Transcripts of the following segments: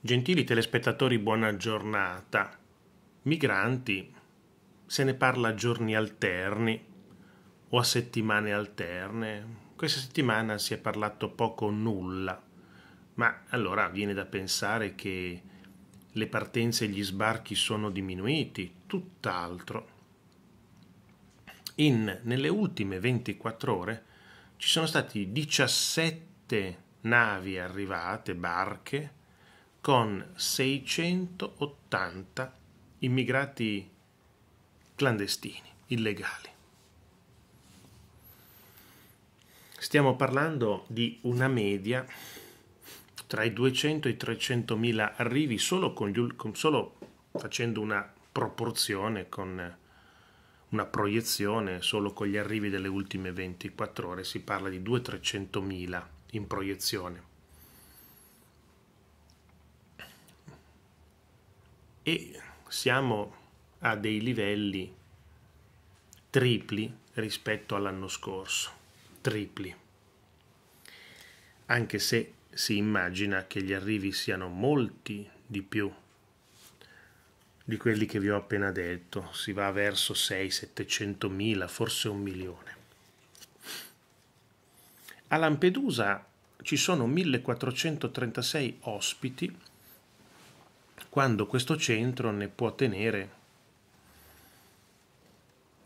Gentili telespettatori, buona giornata. Migranti, se ne parla a giorni alterni o a settimane alterne. Questa settimana si è parlato poco o nulla, ma allora viene da pensare che le partenze e gli sbarchi sono diminuiti, tutt'altro. In, nelle ultime 24 ore ci sono stati 17 navi arrivate, barche, con 680 immigrati clandestini, illegali. Stiamo parlando di una media tra i 200 e i 300 mila arrivi solo, gli, con, solo facendo una proporzione con una proiezione solo con gli arrivi delle ultime 24 ore si parla di 200-300 mila in proiezione e siamo a dei livelli tripli rispetto all'anno scorso, tripli, anche se si immagina che gli arrivi siano molti di più di quelli che vi ho appena detto, si va verso 6-700 mila, forse un milione. A Lampedusa ci sono 1436 ospiti quando questo centro ne può tenere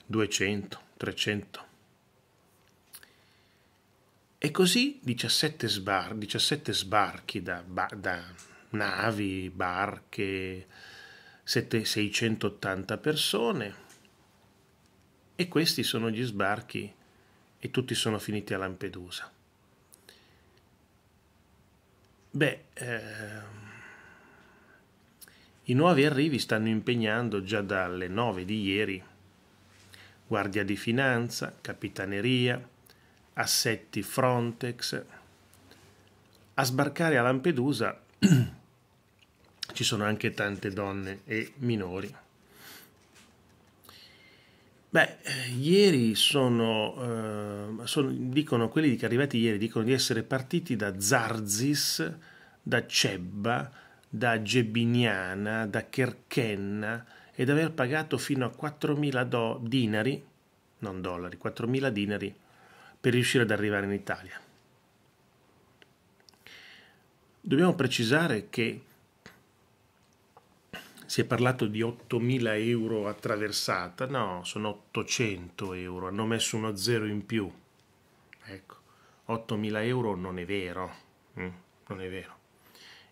200, 300. E così 17, sbar- 17 sbarchi da, ba- da, navi, barche, 7, 680 persone e questi sono gli sbarchi e tutti sono finiti a Lampedusa. Beh, eh, i nuovi arrivi stanno impegnando già dalle 9 di ieri Guardia di Finanza, Capitaneria, assetti Frontex. A sbarcare a Lampedusa ci sono anche tante donne e minori. Beh, ieri sono, eh, sono, dicono quelli che arrivati ieri dicono di essere partiti da Zarzis, da Cebba, da Gebiniana, da Kerkenna ed aver pagato fino a 4.000 do- dinari, non dollari, 4.000 dinari per riuscire ad arrivare in Italia. Dobbiamo precisare che si è parlato di 8.000 euro a traversata, no, sono 800 euro, hanno messo uno zero in più. Ecco, 8.000 euro non è vero, mm, non è vero.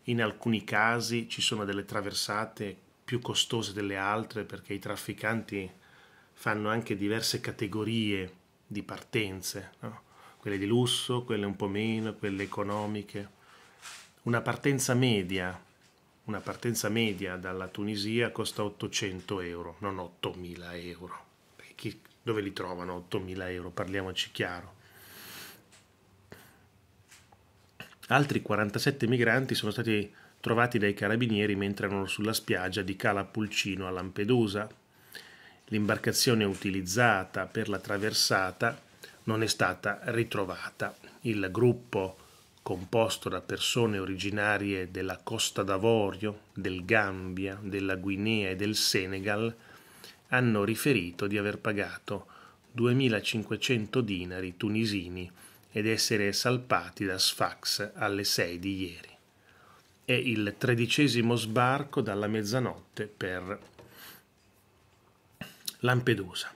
In alcuni casi ci sono delle traversate più costose delle altre perché i trafficanti fanno anche diverse categorie di partenze, no? quelle di lusso, quelle un po' meno, quelle economiche. Una partenza media, una partenza media dalla Tunisia costa 800 euro, non 8000 euro. Chi, dove li trovano 8000 euro? Parliamoci chiaro. Altri 47 migranti sono stati trovati dai carabinieri mentre erano sulla spiaggia di Cala Pulcino a Lampedusa. L'imbarcazione utilizzata per la traversata non è stata ritrovata. Il gruppo, composto da persone originarie della Costa d'Avorio, del Gambia, della Guinea e del Senegal, hanno riferito di aver pagato 2500 dinari tunisini ed essere salpati da Sfax alle 6 di ieri. È il tredicesimo sbarco dalla mezzanotte per Lampedusa.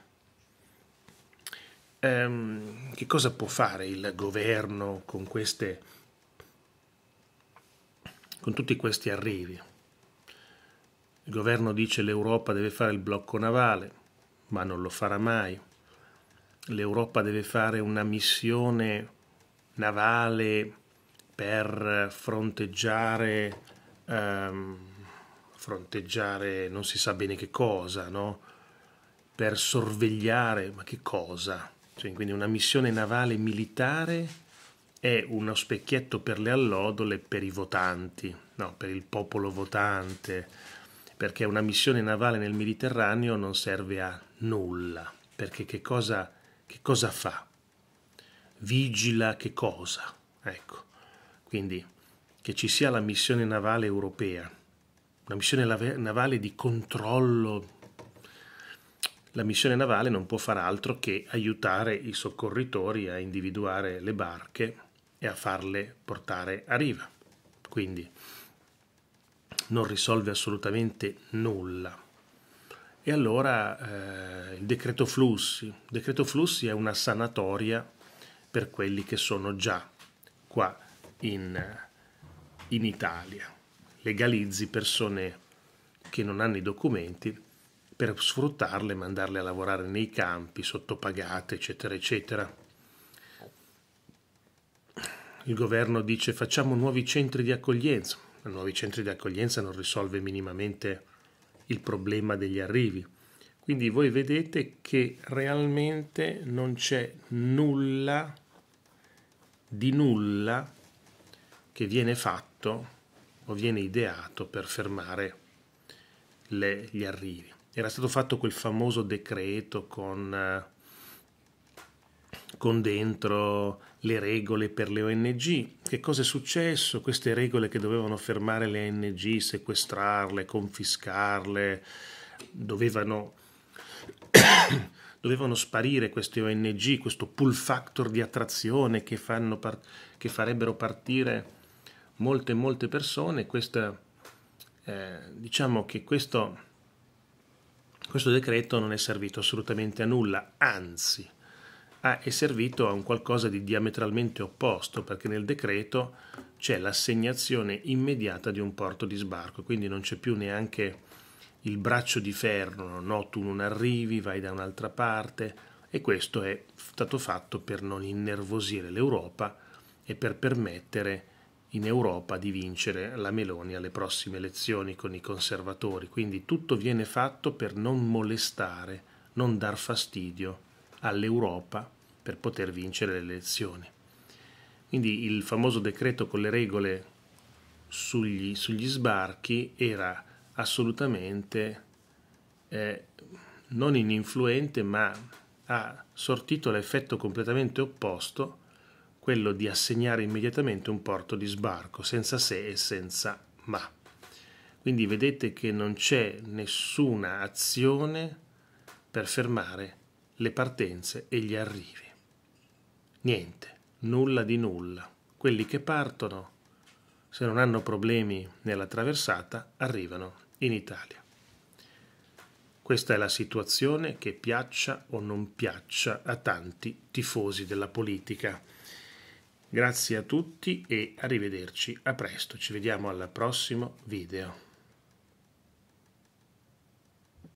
Ehm, che cosa può fare il governo con queste con tutti questi arrivi? Il governo dice l'Europa deve fare il blocco navale, ma non lo farà mai l'Europa deve fare una missione navale per fronteggiare, um, fronteggiare non si sa bene che cosa, no? per sorvegliare, ma che cosa? Cioè, quindi una missione navale militare è uno specchietto per le allodole per i votanti, no? per il popolo votante, perché una missione navale nel Mediterraneo non serve a nulla, perché che cosa che cosa fa? Vigila che cosa? Ecco, quindi che ci sia la missione navale europea, una missione navale di controllo. La missione navale non può fare altro che aiutare i soccorritori a individuare le barche e a farle portare a riva. Quindi non risolve assolutamente nulla. E allora eh, il decreto flussi. Il decreto flussi è una sanatoria per quelli che sono già qua in, in Italia. Legalizzi persone che non hanno i documenti per sfruttarle, mandarle a lavorare nei campi, sottopagate, eccetera, eccetera. Il governo dice facciamo nuovi centri di accoglienza. Nuovi centri di accoglienza non risolve minimamente il problema degli arrivi. Quindi voi vedete che realmente non c'è nulla di nulla che viene fatto o viene ideato per fermare le, gli arrivi. Era stato fatto quel famoso decreto con, eh, con dentro le regole per le ONG. Che cosa è successo? Queste regole che dovevano fermare le ONG, sequestrarle, confiscarle, dovevano, dovevano sparire queste ONG, questo pull factor di attrazione che, par- che farebbero partire molte molte persone. Questa, eh, diciamo che questo, questo decreto non è servito assolutamente a nulla, anzi è servito a un qualcosa di diametralmente opposto, perché nel decreto c'è l'assegnazione immediata di un porto di sbarco, quindi non c'è più neanche il braccio di ferro, no, tu non arrivi, vai da un'altra parte e questo è stato fatto per non innervosire l'Europa e per permettere in Europa di vincere la Meloni alle prossime elezioni con i conservatori. Quindi tutto viene fatto per non molestare, non dar fastidio all'Europa per poter vincere le elezioni. Quindi il famoso decreto con le regole sugli, sugli sbarchi era assolutamente eh, non ininfluente, ma ha sortito l'effetto completamente opposto, quello di assegnare immediatamente un porto di sbarco, senza se e senza ma. Quindi vedete che non c'è nessuna azione per fermare le partenze e gli arrivi. Niente, nulla di nulla. Quelli che partono, se non hanno problemi nella traversata, arrivano in Italia. Questa è la situazione che piaccia o non piaccia a tanti tifosi della politica. Grazie a tutti e arrivederci a presto. Ci vediamo al prossimo video.